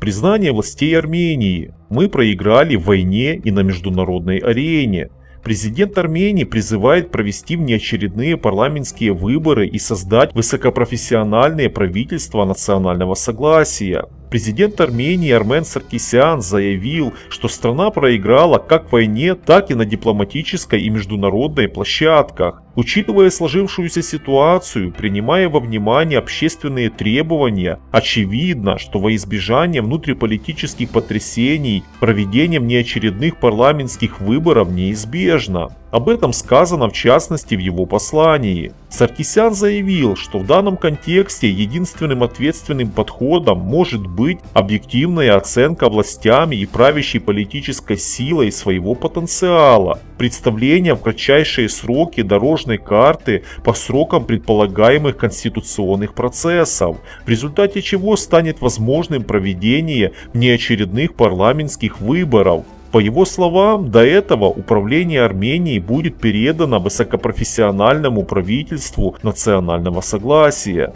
Признание властей Армении. Мы проиграли в войне и на международной арене. Президент Армении призывает провести внеочередные парламентские выборы и создать высокопрофессиональное правительство национального согласия. Президент Армении Армен Саркисян заявил, что страна проиграла как в войне, так и на дипломатической и международной площадках. Учитывая сложившуюся ситуацию, принимая во внимание общественные требования, очевидно, что во избежание внутриполитических потрясений проведение внеочередных парламентских выборов неизбежно. Об этом сказано в частности в его послании. Саркисян заявил, что в данном контексте единственным ответственным подходом может быть объективная оценка властями и правящей политической силой своего потенциала, представление в кратчайшие сроки дорожной карты по срокам предполагаемых конституционных процессов, в результате чего станет возможным проведение внеочередных парламентских выборов, по его словам, до этого управление Арменией будет передано высокопрофессиональному правительству национального согласия.